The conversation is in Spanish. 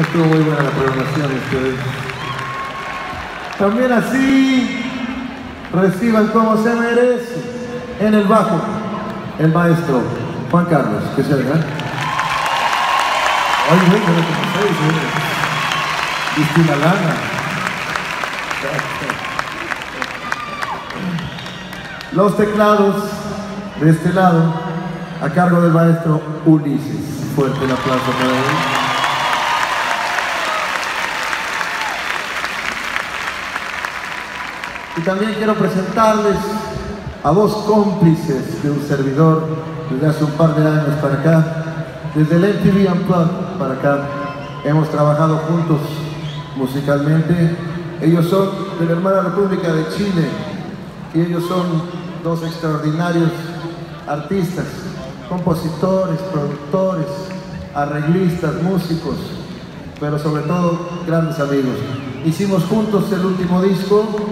Estuvo muy buena la programación ustedes. También así reciban como se merece en el bajo el maestro Juan Carlos, que se venga. Ay, güey, ¿eh? Cristina Lana. Los teclados de este lado, a cargo del maestro Ulises. Fuerte el aplauso para él. Y también quiero presentarles a dos cómplices de un servidor desde hace un par de años para acá, desde el MTV Unplugged para acá. Hemos trabajado juntos musicalmente. Ellos son de la hermana República de Chile y ellos son dos extraordinarios artistas, compositores, productores, arreglistas, músicos, pero sobre todo grandes amigos. Hicimos juntos el último disco.